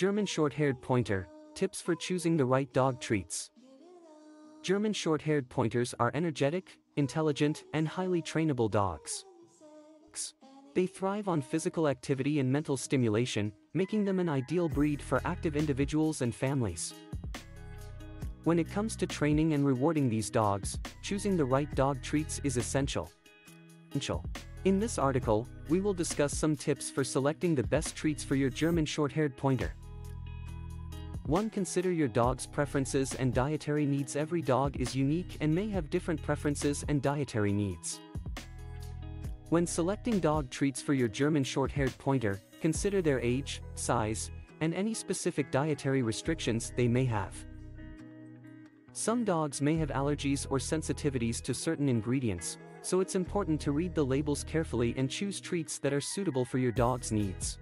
German Short-Haired Pointer, Tips for choosing the right dog treats. German Short-Haired Pointers are energetic, intelligent, and highly trainable dogs. They thrive on physical activity and mental stimulation, making them an ideal breed for active individuals and families. When it comes to training and rewarding these dogs, choosing the right dog treats is essential. In this article, we will discuss some tips for selecting the best treats for your German short-haired pointer. 1. Consider your dog's preferences and dietary needs. Every dog is unique and may have different preferences and dietary needs. When selecting dog treats for your German short-haired pointer, consider their age, size, and any specific dietary restrictions they may have. Some dogs may have allergies or sensitivities to certain ingredients, so it's important to read the labels carefully and choose treats that are suitable for your dog's needs.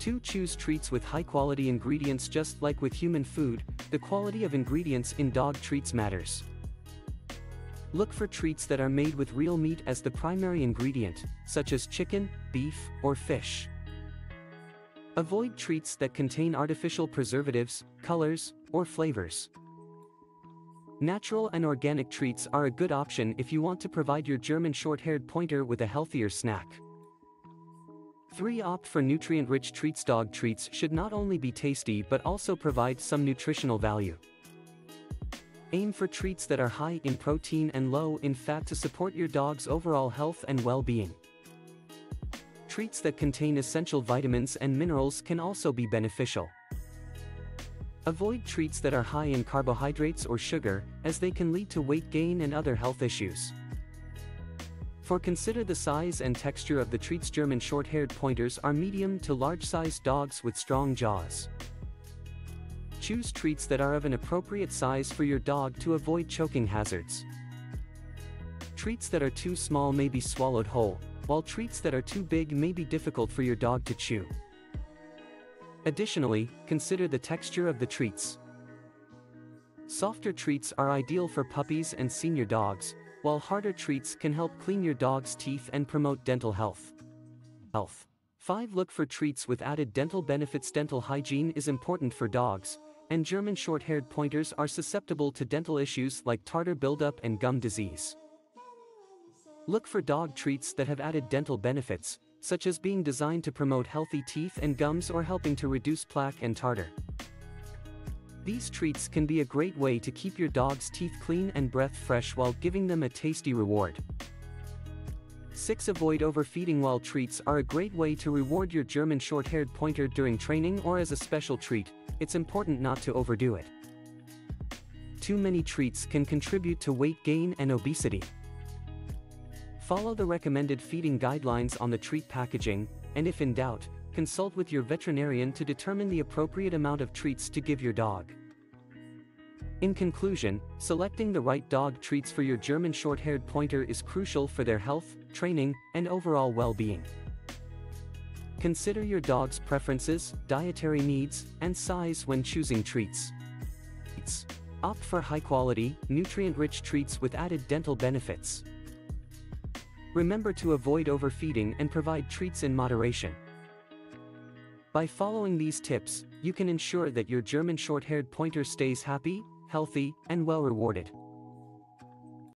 2. Choose treats with high-quality ingredients Just like with human food, the quality of ingredients in dog treats matters. Look for treats that are made with real meat as the primary ingredient, such as chicken, beef, or fish. Avoid treats that contain artificial preservatives, colors, or flavors. Natural and organic treats are a good option if you want to provide your German short-haired pointer with a healthier snack. 3. Opt for nutrient-rich treats Dog treats should not only be tasty but also provide some nutritional value. Aim for treats that are high in protein and low in fat to support your dog's overall health and well-being. Treats that contain essential vitamins and minerals can also be beneficial. Avoid treats that are high in carbohydrates or sugar, as they can lead to weight gain and other health issues. For consider the size and texture of the treats German short-haired pointers are medium to large-sized dogs with strong jaws. Choose treats that are of an appropriate size for your dog to avoid choking hazards. Treats that are too small may be swallowed whole, while treats that are too big may be difficult for your dog to chew. Additionally, consider the texture of the treats. Softer treats are ideal for puppies and senior dogs, while harder treats can help clean your dog's teeth and promote dental health. Health. 5. Look for treats with added dental benefits. Dental hygiene is important for dogs, and German short-haired pointers are susceptible to dental issues like tartar buildup and gum disease. Look for dog treats that have added dental benefits, such as being designed to promote healthy teeth and gums or helping to reduce plaque and tartar. These treats can be a great way to keep your dog's teeth clean and breath fresh while giving them a tasty reward. 6. Avoid overfeeding while treats are a great way to reward your German short-haired pointer during training or as a special treat, it's important not to overdo it. Too many treats can contribute to weight gain and obesity. Follow the recommended feeding guidelines on the treat packaging, and if in doubt, consult with your veterinarian to determine the appropriate amount of treats to give your dog. In conclusion, selecting the right dog treats for your German short-haired pointer is crucial for their health, training, and overall well-being. Consider your dog's preferences, dietary needs, and size when choosing treats. Opt for high-quality, nutrient-rich treats with added dental benefits. Remember to avoid overfeeding and provide treats in moderation. By following these tips, you can ensure that your German short-haired pointer stays happy, healthy, and well rewarded.